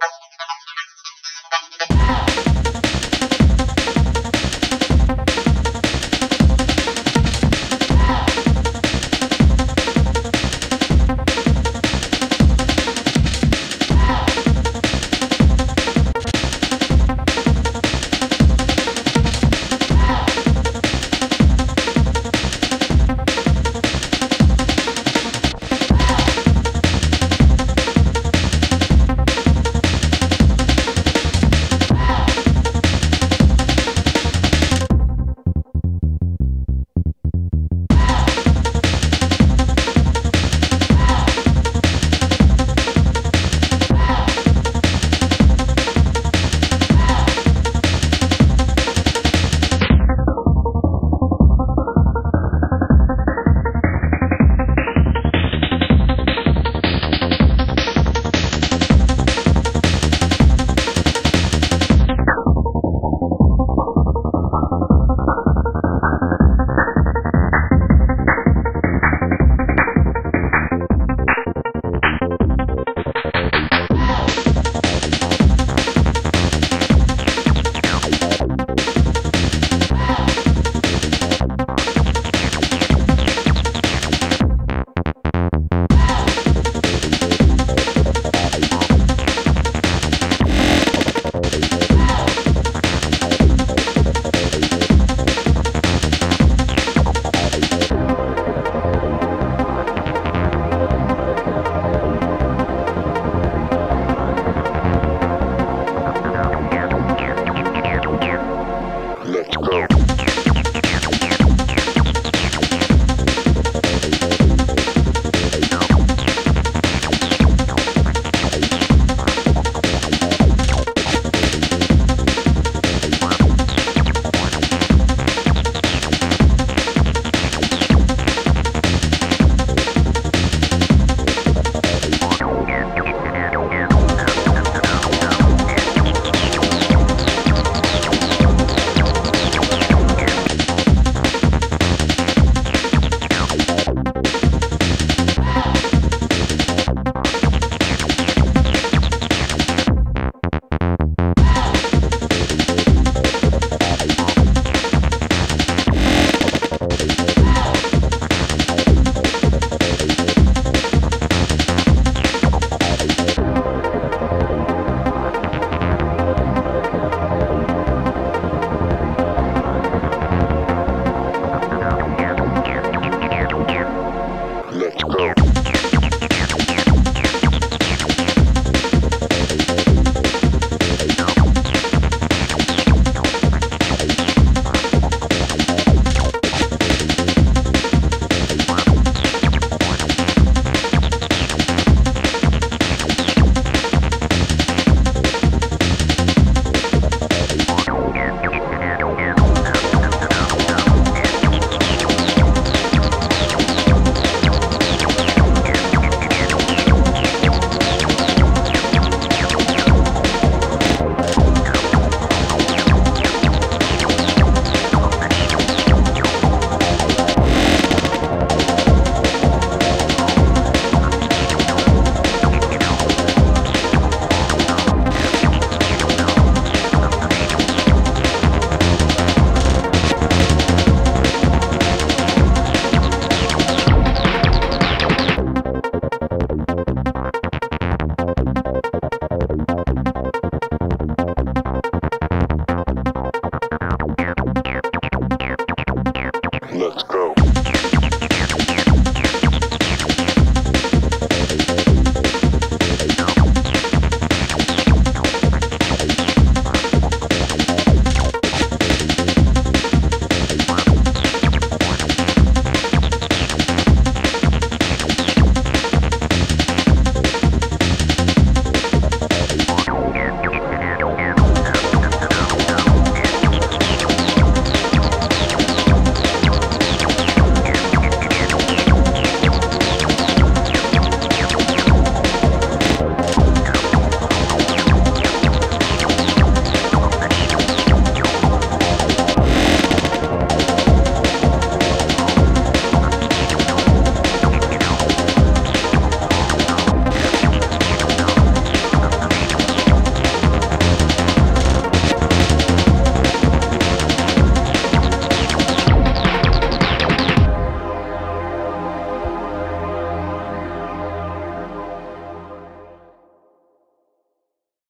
last